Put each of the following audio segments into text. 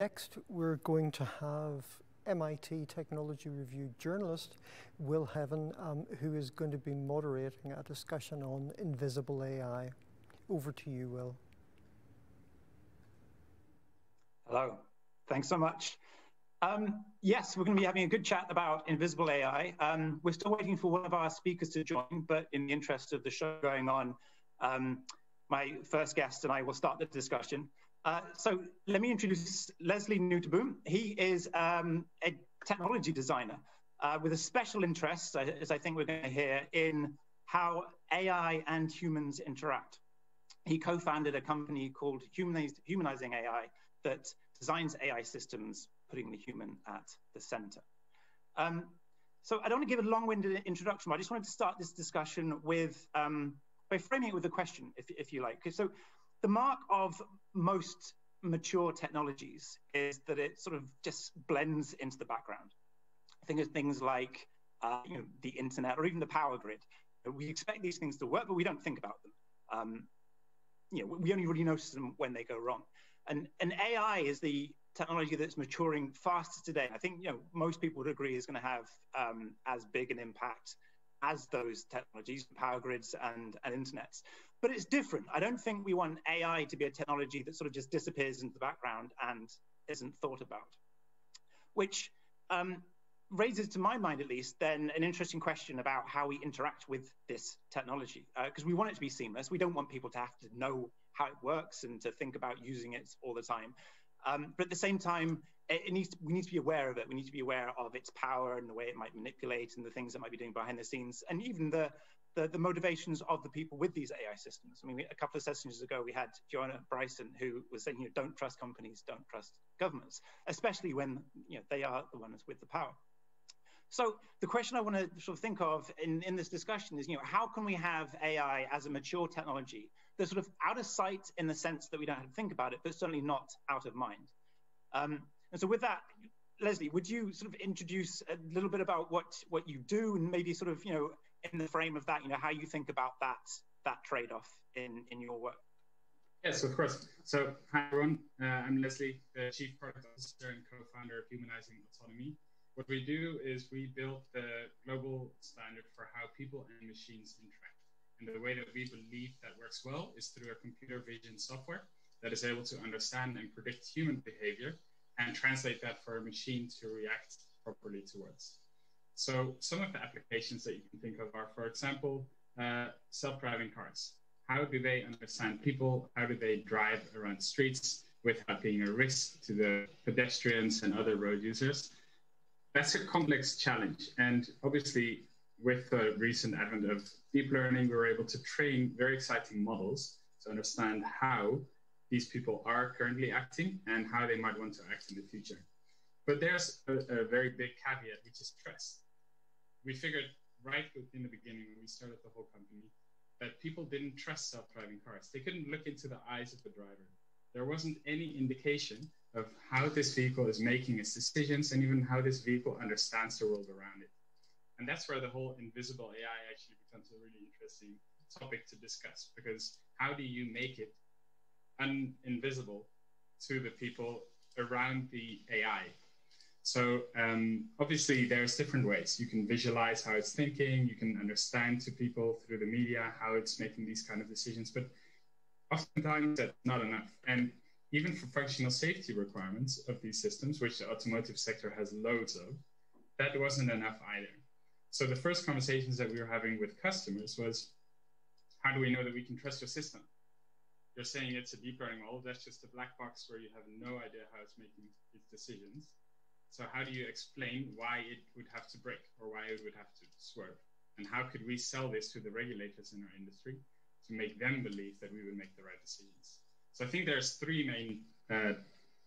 Next, we're going to have MIT Technology Review journalist Will Heaven, um, who is going to be moderating a discussion on invisible AI. Over to you, Will. Hello. Thanks so much. Um, yes, we're going to be having a good chat about invisible AI. Um, we're still waiting for one of our speakers to join, but in the interest of the show going on, um, my first guest and I will start the discussion. Uh, so let me introduce Leslie Nooteboom. He is um, a technology designer uh, with a special interest, as I think we're going to hear, in how AI and humans interact. He co-founded a company called Humanizing AI that designs AI systems putting the human at the center. Um, so I don't want to give a long-winded introduction, but I just wanted to start this discussion with um, by framing it with a question, if, if you like. So the mark of most mature technologies is that it sort of just blends into the background. Think of things like uh, you know, the internet or even the power grid. We expect these things to work, but we don't think about them. Um, you know, we only really notice them when they go wrong. And, and AI is the technology that's maturing fastest today. I think you know most people would agree is going to have um, as big an impact as those technologies, power grids and, and internets. But it's different. I don't think we want AI to be a technology that sort of just disappears into the background and isn't thought about. Which um, raises, to my mind at least, then an interesting question about how we interact with this technology. Because uh, we want it to be seamless. We don't want people to have to know how it works and to think about using it all the time. Um, but at the same time, it, it needs to, we need to be aware of it. We need to be aware of its power and the way it might manipulate and the things it might be doing behind the scenes, and even the the, the motivations of the people with these AI systems. I mean, a couple of sessions ago, we had Joanna Bryson, who was saying, you know, don't trust companies, don't trust governments, especially when you know they are the ones with the power. So the question I want to sort of think of in, in this discussion is, you know, how can we have AI as a mature technology that's sort of out of sight in the sense that we don't have to think about it, but certainly not out of mind? Um, and so with that, Leslie, would you sort of introduce a little bit about what, what you do and maybe sort of, you know, in the frame of that, you know, how you think about that, that trade-off in, in your work? Yes, of course. So, hi everyone. Uh, I'm Leslie, the Chief Product Officer and co-founder of Humanizing Autonomy. What we do is we build the global standard for how people and machines interact. And the way that we believe that works well is through a computer vision software that is able to understand and predict human behavior and translate that for a machine to react properly towards. So some of the applications that you can think of are, for example, uh, self-driving cars. How do they understand people? How do they drive around streets without being a risk to the pedestrians and other road users? That's a complex challenge. And obviously, with the recent advent of deep learning, we were able to train very exciting models to understand how these people are currently acting and how they might want to act in the future. But there's a, a very big caveat, which is trust. We figured right in the beginning when we started the whole company that people didn't trust self-driving cars. They couldn't look into the eyes of the driver. There wasn't any indication of how this vehicle is making its decisions and even how this vehicle understands the world around it. And that's where the whole invisible AI actually becomes a really interesting topic to discuss because how do you make it uninvisible to the people around the AI. So um, obviously there's different ways. You can visualize how it's thinking, you can understand to people through the media how it's making these kind of decisions, but oftentimes that's not enough. And even for functional safety requirements of these systems, which the automotive sector has loads of, that wasn't enough either. So the first conversations that we were having with customers was, how do we know that we can trust your system? you're saying it's a deep learning model. That's just a black box where you have no idea how it's making its decisions. So how do you explain why it would have to brake or why it would have to swerve? And how could we sell this to the regulators in our industry to make them believe that we would make the right decisions? So I think there's three main uh,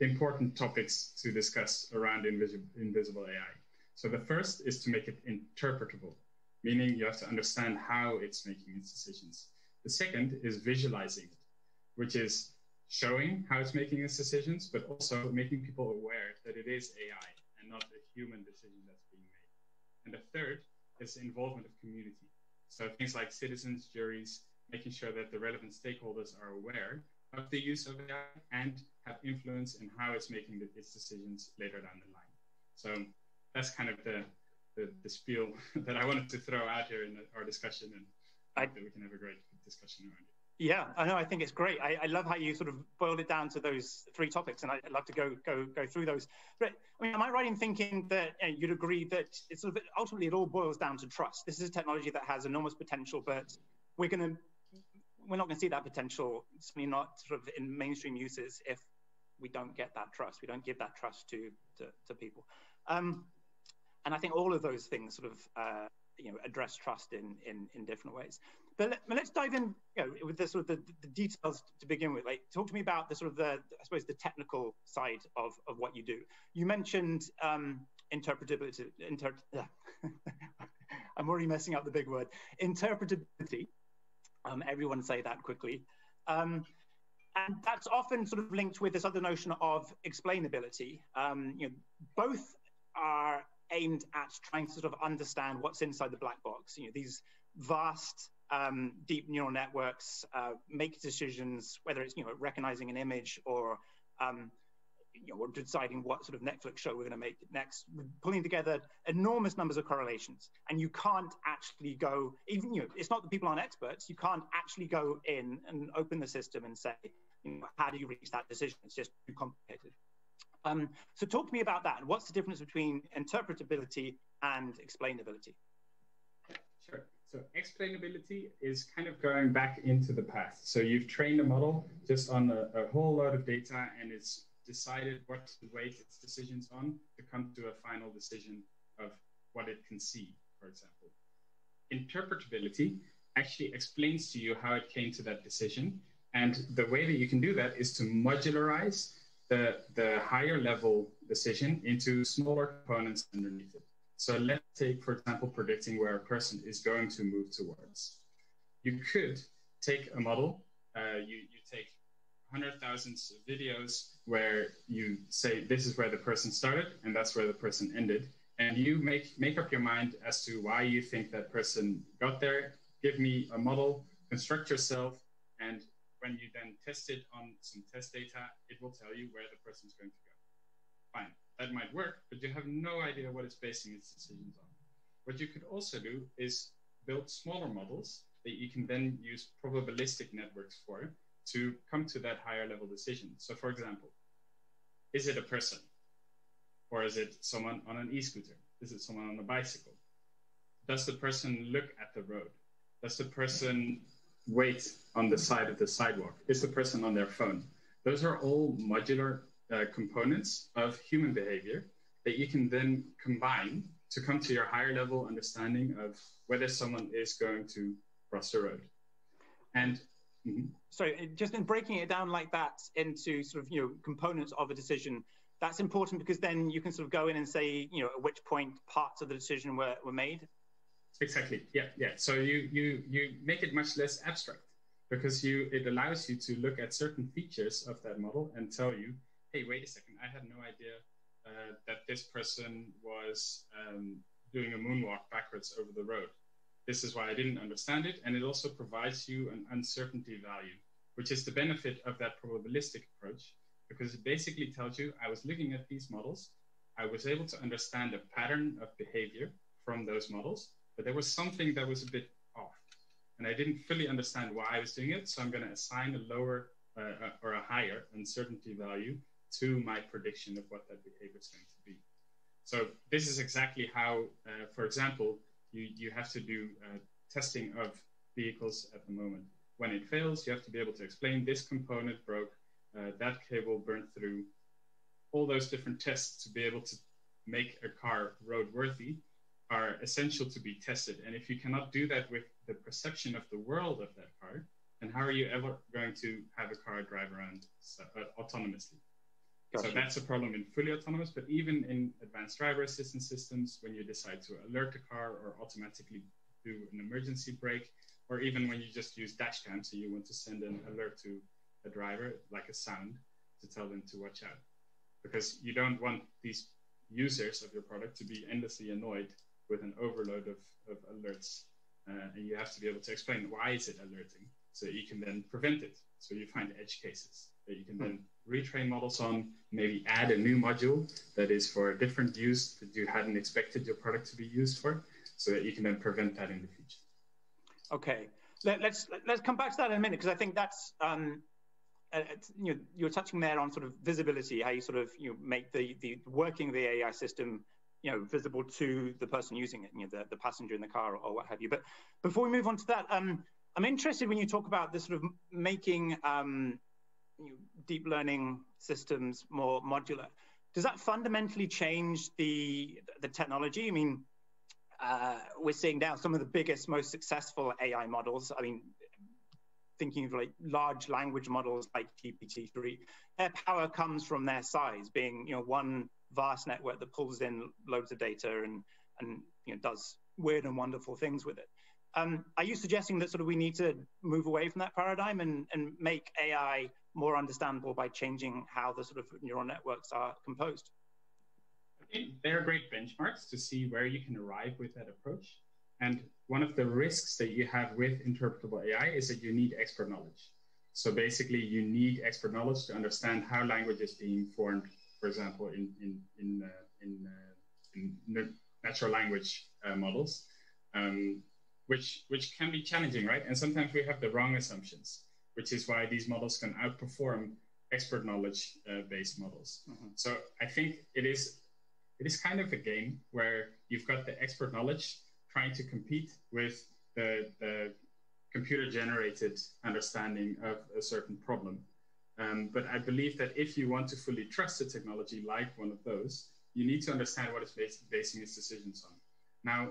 important topics to discuss around invisible, invisible AI. So the first is to make it interpretable, meaning you have to understand how it's making its decisions. The second is visualizing it which is showing how it's making its decisions, but also making people aware that it is AI and not a human decision that's being made. And the third is involvement of community. So things like citizens, juries, making sure that the relevant stakeholders are aware of the use of AI and have influence in how it's making the, its decisions later down the line. So that's kind of the, the, the spiel that I wanted to throw out here in the, our discussion, and I hope that we can have a great discussion around it. Yeah, I know. I think it's great. I, I, love how you sort of boiled it down to those three topics, and I'd love to go go go through those. But I mean, am I right in thinking that know, you'd agree that it's sort of ultimately it all boils down to trust? This is a technology that has enormous potential, but we're going to we're not going to see that potential, certainly not sort of in mainstream uses, if we don't get that trust. We don't give that trust to to, to people. Um, and I think all of those things sort of uh, you know address trust in in, in different ways. But let, us dive in you know, with the sort of the, the, details to begin with. Like, talk to me about the sort of the I suppose the technical side of of what you do. You mentioned um, interpretability. Inter I'm already messing up the big word. Interpretability. Um, everyone say that quickly. Um, and that's often sort of linked with this other notion of explainability. Um, you know, both are aimed at trying to sort of understand what's inside the black box. You know, these vast um, deep neural networks uh, make decisions, whether it's you know recognizing an image or um, you know, deciding what sort of Netflix show we're going to make next, we're pulling together enormous numbers of correlations. And you can't actually go, even you know, it's not that people aren't experts. You can't actually go in and open the system and say, you know, how do you reach that decision? It's just too complicated. Um, so talk to me about that. What's the difference between interpretability and explainability? So explainability is kind of going back into the past. So you've trained a model just on a, a whole lot of data and it's decided what to weight its decisions on to come to a final decision of what it can see, for example. Interpretability actually explains to you how it came to that decision. And the way that you can do that is to modularize the, the higher level decision into smaller components underneath it. So let's take, for example, predicting where a person is going to move towards. You could take a model, uh, you, you take 100,000 videos where you say this is where the person started and that's where the person ended. And you make, make up your mind as to why you think that person got there. Give me a model, construct yourself, and when you then test it on some test data, it will tell you where the person is going to go. Fine, that might work, but you have no idea what it's basing its decisions on. What you could also do is build smaller models that you can then use probabilistic networks for to come to that higher level decision. So, for example, is it a person? Or is it someone on an e scooter? Is it someone on a bicycle? Does the person look at the road? Does the person wait on the side of the sidewalk? Is the person on their phone? Those are all modular uh, components of human behavior that you can then combine to come to your higher level understanding of whether someone is going to cross the road. And mm-hmm. so, just in breaking it down like that into sort of you know components of a decision, that's important because then you can sort of go in and say you know at which point parts of the decision were, were made. Exactly. Yeah. Yeah. So you you you make it much less abstract because you it allows you to look at certain features of that model and tell you hey, wait a second, I had no idea uh, that this person was um, doing a moonwalk backwards over the road. This is why I didn't understand it. And it also provides you an uncertainty value, which is the benefit of that probabilistic approach, because it basically tells you I was looking at these models, I was able to understand a pattern of behavior from those models, but there was something that was a bit off. And I didn't fully understand why I was doing it. So I'm going to assign a lower uh, or a higher uncertainty value to my prediction of what that behavior is going to be. So this is exactly how, uh, for example, you, you have to do uh, testing of vehicles at the moment. When it fails, you have to be able to explain this component broke, uh, that cable burned through, all those different tests to be able to make a car roadworthy are essential to be tested. And if you cannot do that with the perception of the world of that car, then how are you ever going to have a car drive around uh, autonomously? Gotcha. So that's a problem in fully autonomous, but even in advanced driver assistance systems, when you decide to alert the car or automatically do an emergency brake, or even when you just use dash cam, so you want to send an alert to a driver, like a sound, to tell them to watch out. Because you don't want these users of your product to be endlessly annoyed with an overload of, of alerts. Uh, and you have to be able to explain why is it alerting, so you can then prevent it So you find edge cases that you can then retrain models on, maybe add a new module that is for a different use that you hadn't expected your product to be used for, so that you can then prevent that in the future. Okay, Let, us let's come back to that in a minute because I think that's um, uh, you know you're touching there on sort of visibility, how you sort of you know, make the the working the AI system you know visible to the person using it, you know the, the passenger in the car or, or what have you. But before we move on to that, um, I'm interested when you talk about this sort of making um, you know, deep learning systems more modular. Does that fundamentally change the the technology? I mean, uh, we're seeing now some of the biggest, most successful AI models. I mean, thinking of like large language models like GPT-3, their power comes from their size, being you know one vast network that pulls in loads of data and and you know does weird and wonderful things with it. Um, are you suggesting that sort of we need to move away from that paradigm and, and make AI more understandable by changing how the sort of neural networks are composed? They're great benchmarks to see where you can arrive with that approach. And one of the risks that you have with interpretable AI is that you need expert knowledge. So basically, you need expert knowledge to understand how language is being formed, for example, in, in, in, uh, in, uh, in, natural language uh, models, um, which, which can be challenging, right? And sometimes we have the wrong assumptions which is why these models can outperform expert knowledge uh, based models. Mm-hmm. So I think it is it is kind of a game where you've got the expert knowledge trying to compete with the, the computer generated understanding of a certain problem. Um, but I believe that if you want to fully trust a technology like one of those, you need to understand what it's bas- basing its decisions on. Now,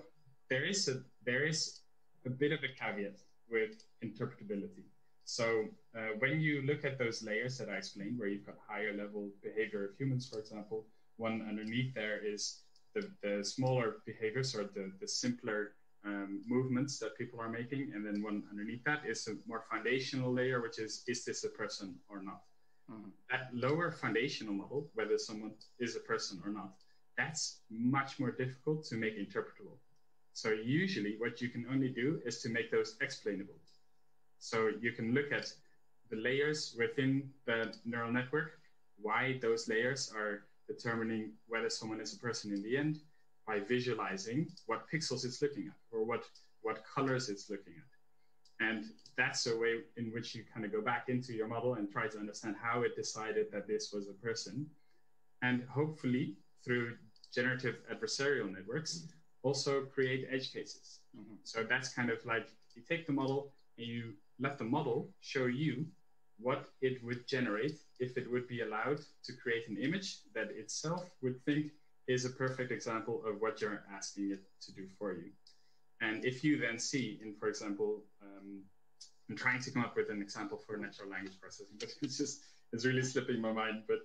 there is a there is a bit of a caveat with interpretability. So uh, when you look at those layers that I explained, where you've got higher level behavior of humans, for example, one underneath there is the, the smaller behaviors or the, the simpler um, movements that people are making. And then one underneath that is a more foundational layer, which is, is this a person or not? Mm-hmm. That lower foundational model, whether someone is a person or not, that's much more difficult to make interpretable. So usually what you can only do is to make those explainable. So you can look at the layers within the neural network, why those layers are determining whether someone is a person in the end by visualizing what pixels it's looking at or what, what colors it's looking at. And that's a way in which you kind of go back into your model and try to understand how it decided that this was a person. And hopefully, through generative adversarial networks, also create edge cases. Mm-hmm. So that's kind of like you take the model and you let the model show you what it would generate if it would be allowed to create an image that itself would think is a perfect example of what you're asking it to do for you. And if you then see in, for example, um, I'm trying to come up with an example for natural language processing, but it's just, it's really slipping my mind. But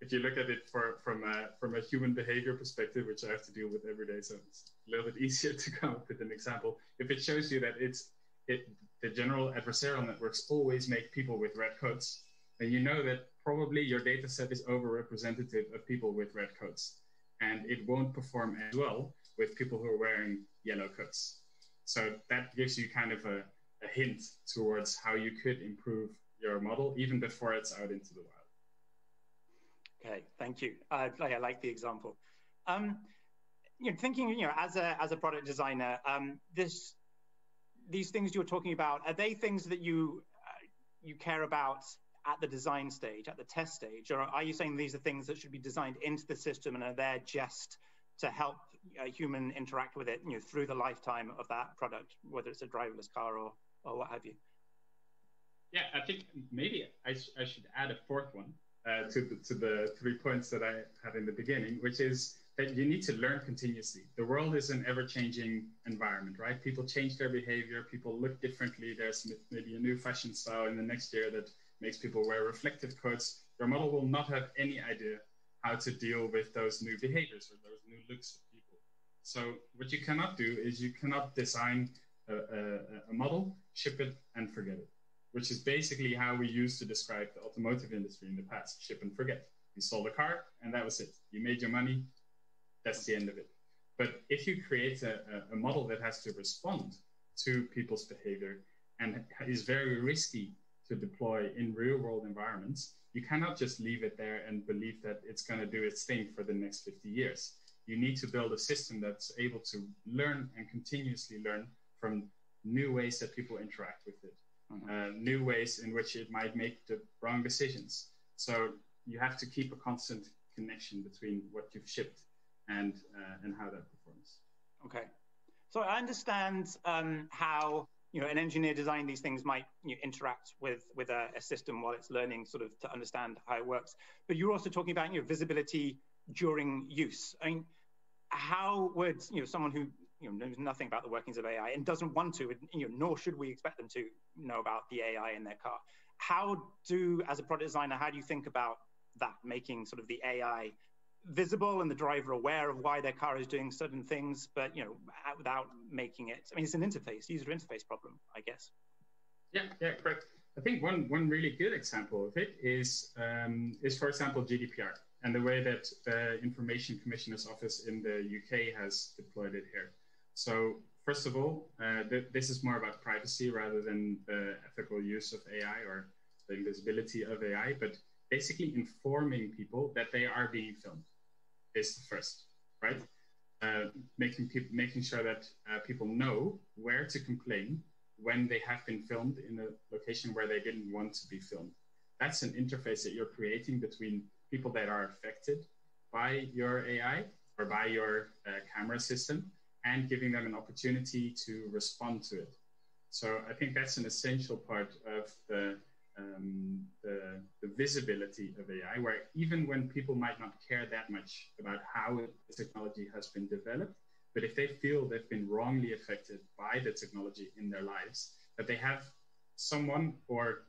if you look at it for, from, a, from a human behavior perspective, which I have to deal with every day, so it's a little bit easier to come up with an example. If it shows you that it's, it, the general adversarial networks always make people with red coats, then you know that probably your data set is over-representative of people with red coats. And it won't perform as well with people who are wearing yellow coats. So that gives you kind of a, a hint towards how you could improve your model even before it's out into the wild. Okay, thank you. Uh, I like the example. Um, you know, thinking, you know, as a as a product designer, um, this these things you're talking about, are they things that you uh, you care about at the design stage, at the test stage, or are you saying these are things that should be designed into the system and are there just to help a human interact with it, you know, through the lifetime of that product, whether it's a driverless car or or what have you? Yeah, I think maybe I, sh- I should add a fourth one uh, to the, to the three points that I had in the beginning, which is that you need to learn continuously. The world is an ever changing environment, right? People change their behavior, people look differently. There's maybe a new fashion style in the next year that makes people wear reflective coats. Your model will not have any idea how to deal with those new behaviors or those new looks of people. So, what you cannot do is you cannot design a, a, a model, ship it, and forget it, which is basically how we used to describe the automotive industry in the past ship and forget. You sold a car, and that was it. You made your money, that's the end of it. But if you create a, a model that has to respond to people's behavior and is very risky to deploy in real world environments, you cannot just leave it there and believe that it's going to do its thing for the next 50 years. You need to build a system that's able to learn and continuously learn from new ways that people interact with it, mm-hmm. uh, new ways in which it might make the wrong decisions. So you have to keep a constant connection between what you've shipped and uh, and how that performs. Okay, so I understand um, how you know an engineer designing these things might you know, interact with with a, a, system while it's learning sort of to understand how it works. But you're also talking about you know visibility during use. I mean, how would you know someone who you know knows nothing about the workings of AI and doesn't want to, you know, nor should we expect them to know about the AI in their car. How do, as a product designer, how do you think about that, making sort of the AI visible and the driver aware of why their car is doing certain things, but you know, without making it. I mean, it's an interface, user interface problem, I guess. Yeah, yeah, correct. I think one one really good example of it is um, is for example GDPR and the way that the Information Commissioner's Office in the UK has deployed it here. So first of all, uh, th- this is more about privacy rather than the ethical use of AI or the invisibility of AI, but basically informing people that they are being filmed is the first, right? Uh, making people making sure that uh, people know where to complain when they have been filmed in a location where they didn't want to be filmed. That's an interface that you're creating between people that are affected by your AI or by your uh, camera system and giving them an opportunity to respond to it. So I think that's an essential part of the um, the, the, visibility of AI, where even when people might not care that much about how the technology has been developed, but if they feel they've been wrongly affected by the technology in their lives, that they have someone or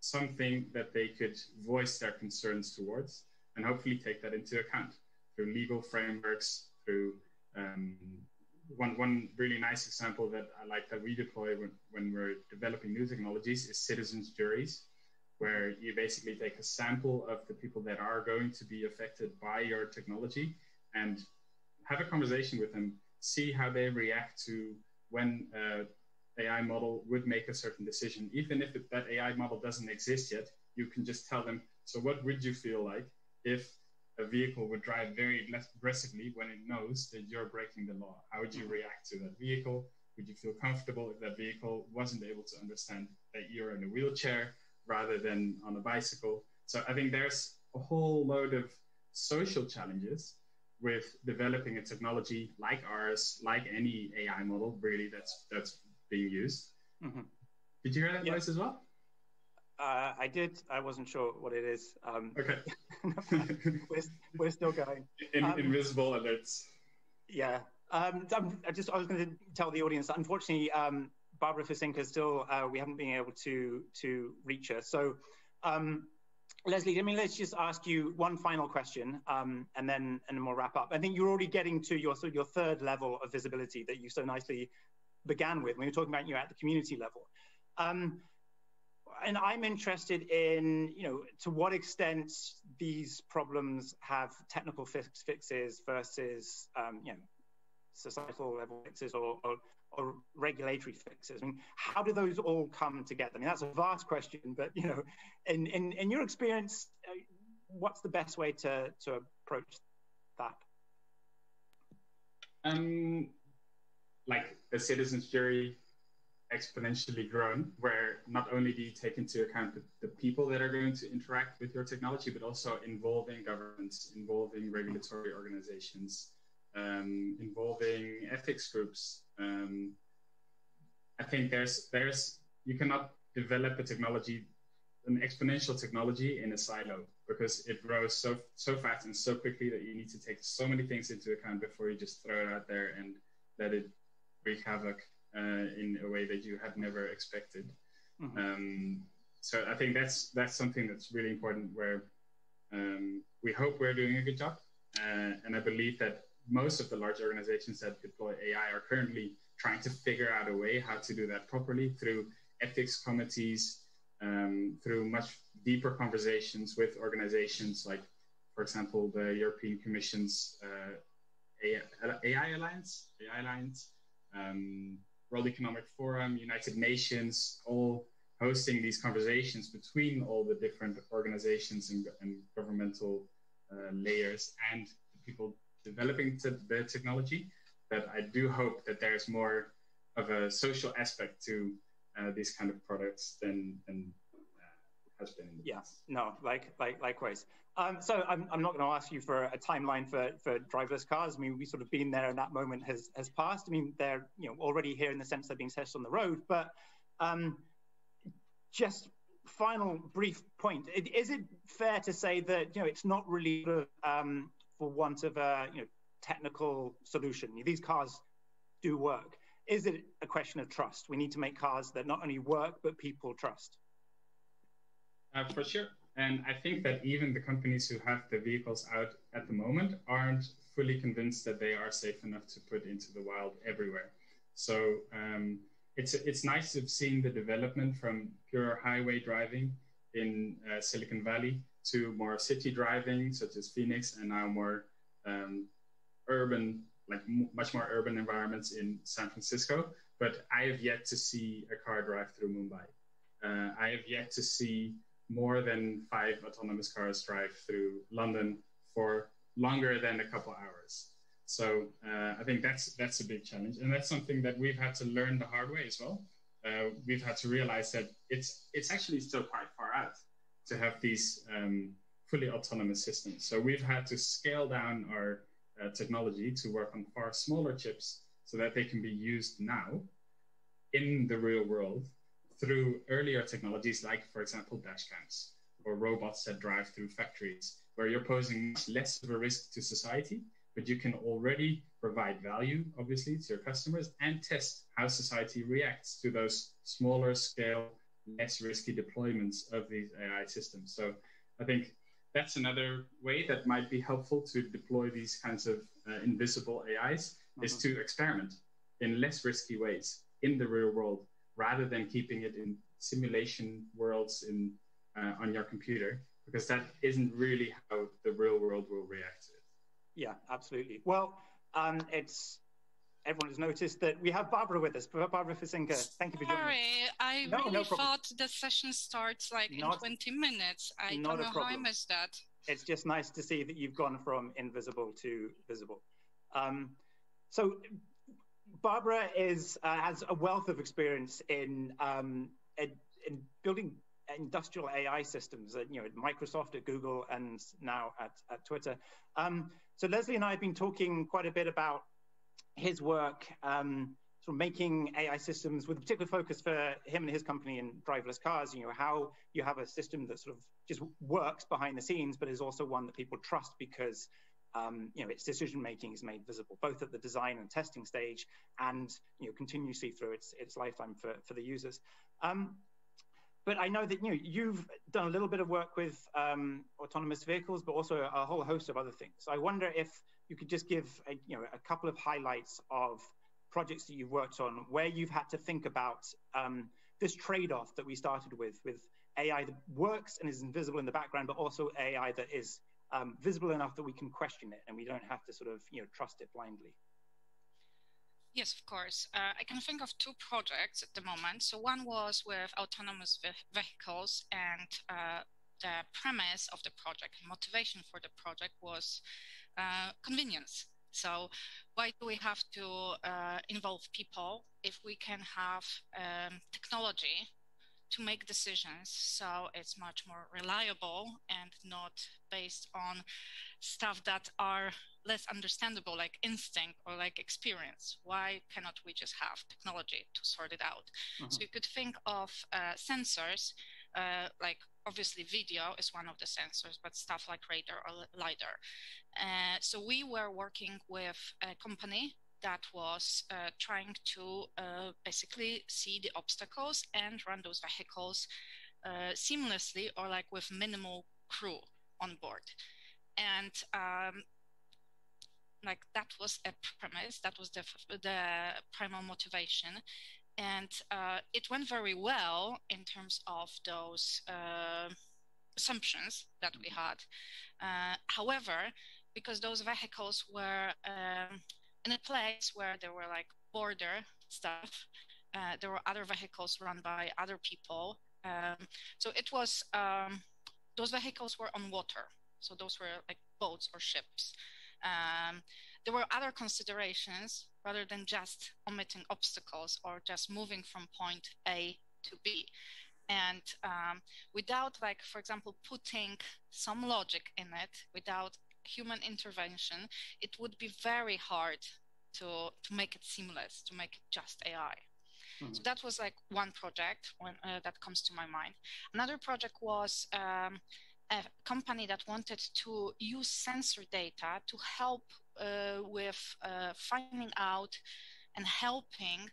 something that they could voice their concerns towards and hopefully take that into account through legal frameworks, through um, one, one really nice example that I like that we deploy when, when we're developing new technologies is citizens juries, where you basically take a sample of the people that are going to be affected by your technology and have a conversation with them, see how they react to when uh, AI model would make a certain decision. Even if it, that AI model doesn't exist yet, you can just tell them, so what would you feel like if a vehicle would drive very less aggressively when it knows that you're breaking the law? How would you react to that vehicle? Would you feel comfortable if that vehicle wasn't able to understand that you're in a wheelchair rather than on a bicycle? So I think there's a whole load of social challenges with developing a technology like ours, like any AI model, really that's that's being used. Mm-hmm. Did you hear that voice as well? Uh, I did. I wasn't sure what it is. Um, okay. we're, we're still going. In, um, invisible alerts. Yeah. Um, I just I was going to tell the audience that unfortunately um, Barbara Fusinska still uh, we haven't been able to to reach her. So um, Leslie, I mean, let's just ask you one final question, um, and then and then we'll wrap up. I think you're already getting to your so your third level of visibility that you so nicely began with when you're talking about you at the community level. And I'm interested in, you know, to what extent these problems have technical fix, fixes versus, um, you know, societal level fixes or, or, or, regulatory fixes. I mean, how do those all come together? I mean, that's a vast question, but you know, in in, in your experience, uh, what's the best way to to approach that? Um, like a citizens jury exponentially grown, where not only do you take into account the, the, people that are going to interact with your technology, but also involving governments, involving regulatory organizations, um, involving ethics groups. Um, I think there's there's you cannot develop a technology, an exponential technology in a silo because it grows so so fast and so quickly that you need to take so many things into account before you just throw it out there and let it wreak havoc in a way that you had never expected. Mm-hmm. Um, so I think that's that's something that's really important. Where um, we hope we're doing a good job, uh, and I believe that most of the large organizations that deploy AI are currently trying to figure out a way how to do that properly through ethics committees, um, through much deeper conversations with organizations like, for example, the European Commission's uh, AI, AI Alliance, AI Alliance, um, World Economic Forum, United Nations, all hosting these conversations between all the different organizations and, and governmental uh, layers and the people developing the technology. But I do hope that there's more of a social aspect to uh, these kind of products than, than has been. yeah, no, like, like likewise. Um, so I'm, I'm not going to ask you for a timeline for, for driverless cars. I mean, we've sort of been there and that moment has, has passed. I mean, they're you know already here in the sense they're being tested on the road. But um, just final brief point: Is it fair to say that you know it's not really um, for want of a you know technical solution? These cars do work. Is it a question of trust? We need to make cars that not only work but people trust. Uh, for sure. And I think that even the companies who have the vehicles out at the moment aren't fully convinced that they are safe enough to put into the wild everywhere. So um, it's it's nice to have seen the development from pure highway driving in uh, Silicon Valley to more city driving, such as Phoenix, and now more um, urban, like much more urban environments in San Francisco. But I have yet to see a car drive through Mumbai. Uh, I have yet to see more than five autonomous cars drive through London for longer than a couple hours. So uh, I think that's that's a big challenge, and that's something that we've had to learn the hard way as well. Uh, we've had to realize that it's it's actually still quite far out to have these um, fully autonomous systems. So we've had to scale down our uh, technology to work on far smaller chips so that they can be used now in the real world through earlier technologies like, for example, dash cams or robots that drive through factories, where you're posing much less of a risk to society, but you can already provide value, obviously, to your customers and test how society reacts to those smaller scale, less risky deployments of these AI systems. So I think that's another way that might be helpful to deploy these kinds of uh, invisible AIs mm-hmm. is to experiment in less risky ways in the real world rather than keeping it in simulation worlds in uh, on your computer because that isn't really how the real world will react to it. Yeah, absolutely. Well, um, it's everyone has noticed that we have Barbara with us. Barbara Fusinska, thank you for joining Sorry, I no, really no thought the session starts like not, in 20 minutes. I don't know how I missed that. It's just nice to see that you've gone from invisible to visible. Um, so Barbara is uh, has a wealth of experience in, um, in, in building industrial AI systems at you know at Microsoft, at Google, and now at, at Twitter. Um, so Leslie and I have been talking quite a bit about his work, um, sort of making AI systems with a particular focus for him and his company in driverless cars. You know how you have a system that sort of just works behind the scenes, but is also one that people trust because um, you know, its decision making is made visible both at the design and testing stage and you know continuously through its its lifetime for for the users. Um, but I know that you know you've done a little bit of work with um, autonomous vehicles, but also a whole host of other things. So I wonder if you could just give a, you know a couple of highlights of projects that you've worked on where you've had to think about um, this trade-off that we started with with AI that works and is invisible in the background, but also AI that is um, visible enough that we can question it and we don't have to sort of you know trust it blindly. Yes, of course. Uh, I can think of two projects at the moment. So one was with autonomous vehicles, and uh, the premise of the project, motivation for the project was uh, convenience. So why do we have to uh, involve people if we can have um, technology to make decisions so it's much more reliable and not based on stuff that are less understandable like instinct or like experience. Why cannot we just have technology to sort it out? Mm-hmm. so you could think of uh, sensors uh, like obviously video is one of the sensors but stuff like radar or lidar. Uh, so we were working with a company that was uh, trying to uh, basically see the obstacles and run those vehicles uh, seamlessly or like with minimal crew on board. And um, like that was a premise, that was the, the primal motivation. And uh, it went very well in terms of those uh, assumptions that we had. Uh, however, because those vehicles were um, in a place where there were like border stuff. Uh, there were other vehicles run by other people Um, so it was um, those vehicles were on water, so those were like boats or ships. Um, there were other considerations rather than just omitting obstacles or just moving from point A to B. And um, without, like, for example, putting some logic in it, without human intervention, it would be very hard to, to make it seamless, to make it just AI. Mm-hmm. So that was like one project when, uh, that comes to my mind. Another project was um, a company that wanted to use sensor data to help uh, with uh, finding out and helping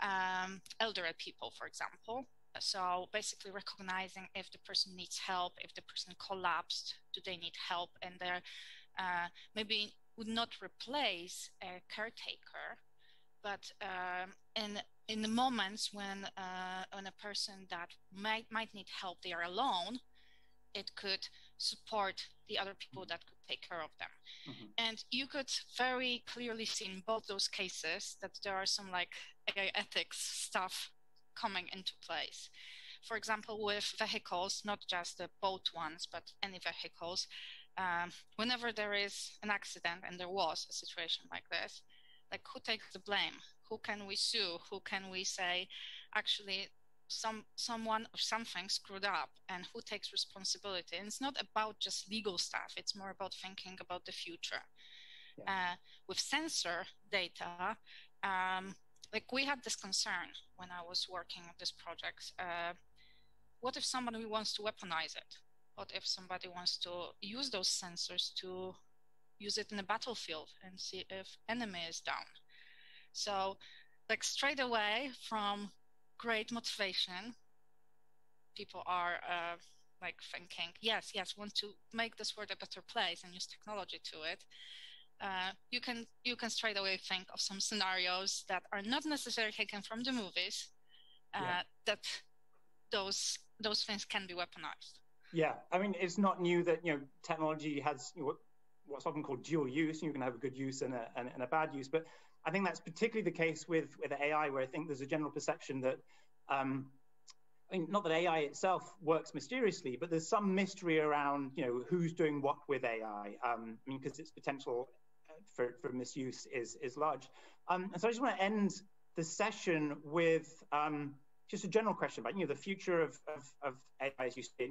um, elderly people, for example. So basically recognizing if the person needs help, if the person collapsed, do they need help, and they're uh, maybe would not replace a caretaker, but um, in in the moments when uh, when a person that might might need help, they are alone, it could support the other people that could take care of them. Mm-hmm. And you could very clearly see in both those cases that there are some like ethics stuff coming into place. For example, with vehicles, not just the boat ones, but any vehicles, um, whenever there is an accident, and there was a situation like this, like who takes the blame? Who can we sue? Who can we say, actually, some someone or something screwed up and who takes responsibility and it's not about just legal stuff it's more about thinking about the future yeah. uh, with sensor data um, like we had this concern when i was working on this project uh, what if somebody wants to weaponize it what if somebody wants to use those sensors to use it in a battlefield and see if enemy is down so like straight away from great motivation. People are uh, like thinking, yes, yes, want to make this world a better place and use technology to it. Uh, you can you can straight away think of some scenarios that are not necessarily taken from the movies. Uh, yeah. That those those things can be weaponized. Yeah, I mean, it's not new that you know technology has you know, what's often called dual use. You can have a good use and a, and, and a bad use, but I think that's particularly the case with, with AI, where I think there's a general perception that, um, I mean, not that AI itself works mysteriously, but there's some mystery around, you know, who's doing what with AI. Um, I mean, because its potential for, for misuse is, is large. Um, and so I just want to end the session with um, just a general question about, you know, the future of, of, of AI as you say.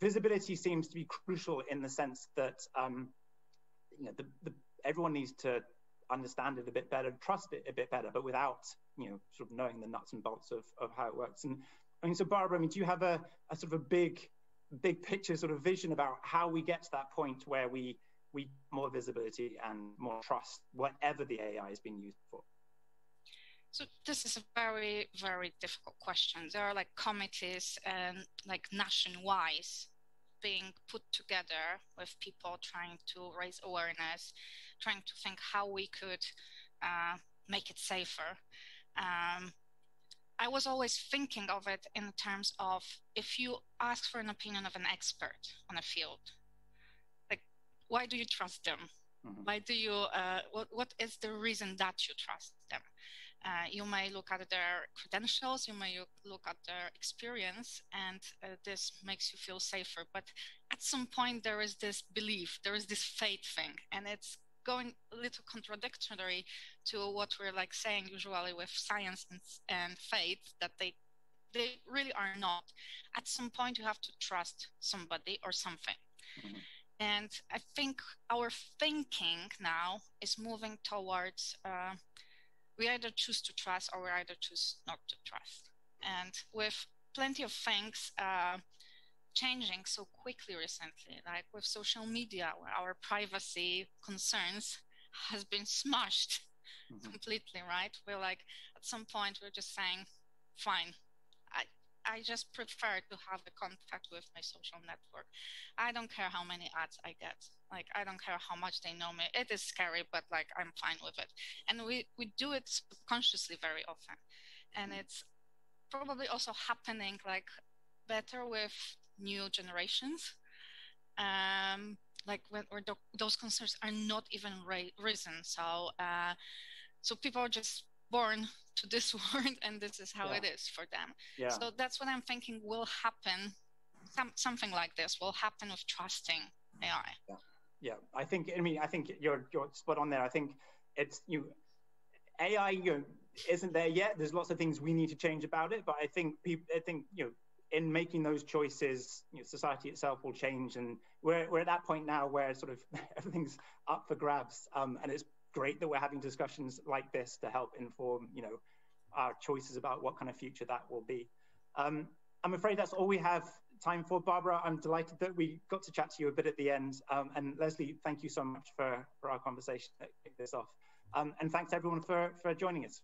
Visibility seems to be crucial in the sense that, um, you know, the, the, everyone needs to understand it a bit better, trust it a bit better, but without you know sort of knowing the nuts and bolts of, of how it works. And I mean, so Barbara, I mean, do you have a, a sort of a big big picture sort of vision about how we get to that point where we we more visibility and more trust whatever the AI is being used for? So this is a very, very difficult question. There are like committees and like nationwide being put together with people trying to raise awareness trying to think how we could uh, make it safer. Um, I was always thinking of it in terms of if you ask for an opinion of an expert on a field, why do you trust them? Mm-hmm. Why do you? Uh, what What is the reason that you trust them? Uh, you may look at their credentials, you may look at their experience, and uh, this makes you feel safer. But at some point, there is this belief, there is this faith thing, and it's going a little contradictory to what we're like saying usually with science and, and faith that they they really are not at some point you have to trust somebody or something mm-hmm. And i think our thinking now is moving towards uh, we either choose to trust or we either choose not to trust and with plenty of things uh, changing so quickly recently, like with social media, where our privacy concerns has been smashed mm-hmm. completely, right? We're like, at some point, we're just saying, fine, I, I just prefer to have a contact with my social network. I don't care how many ads I get. Like, I don't care how much they know me. It is scary, but like, I'm fine with it. And we, we do it subconsciously very often. And mm-hmm. it's probably also happening like better with new generations. Um, like when where those concerns are not even ra- risen. So uh, so people are just born to this world and this is how yeah. it is for them. Yeah. So that's what I'm thinking will happen. Some, something like this will happen with trusting AI. Yeah. yeah. I think, I mean, I think you're, you're spot on there. I think it's, you, AI, you know, isn't there yet. There's lots of things we need to change about it, but I think people, I think, you know, in making those choices, you know, society itself will change, and we're we're at that point now where sort of everything's up for grabs, um, and it's great that we're having discussions like this to help inform, you know, our choices about what kind of future that will be. Um, I'm afraid that's all we have time for. Barbara, I'm delighted that we got to chat to you a bit at the end. Um, and Leslie, thank you so much for, for our conversation to kick this off. Um, and thanks everyone for, for joining us.